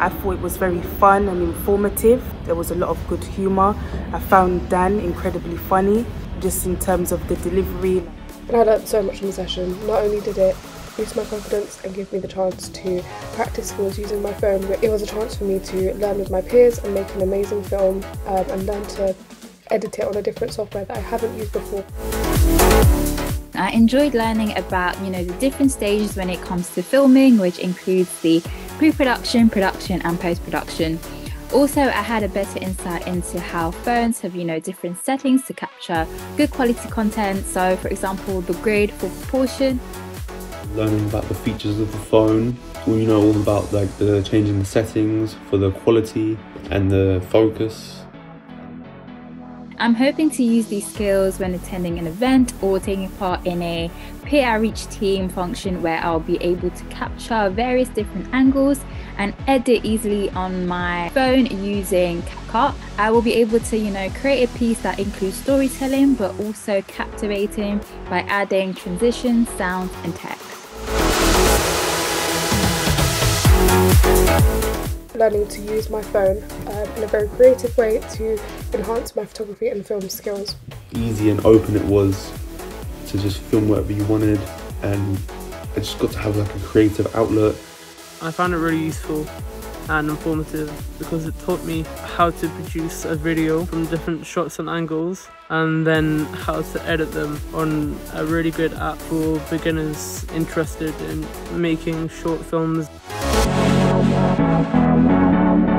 I thought it was very fun and informative. There was a lot of good humour. I found Dan incredibly funny, just in terms of the delivery. And I learned so much in the session. Not only did it boost my confidence and give me the chance to practice skills using my phone, but it was a chance for me to learn with my peers and make an amazing film um, and learn to edit it on a different software that I haven't used before. I enjoyed learning about, you know, the different stages when it comes to filming, which includes the pre-production, production and post-production. Also, I had a better insight into how phones have, you know, different settings to capture good quality content. So, for example, the grid for proportion. Learning about the features of the phone, you know, all about like the changing the settings for the quality and the focus I'm hoping to use these skills when attending an event or taking part in a peer outreach team function where I'll be able to capture various different angles and edit easily on my phone using CapCut. I will be able to, you know, create a piece that includes storytelling but also captivating by adding transitions, sounds and text. Learning to use my phone um, in a very creative way to enhance my photography and film skills. Easy and open it was to just film whatever you wanted and I just got to have like a creative outlet. I found it really useful and informative because it taught me how to produce a video from different shots and angles and then how to edit them on a really good app for beginners interested in making short films. Música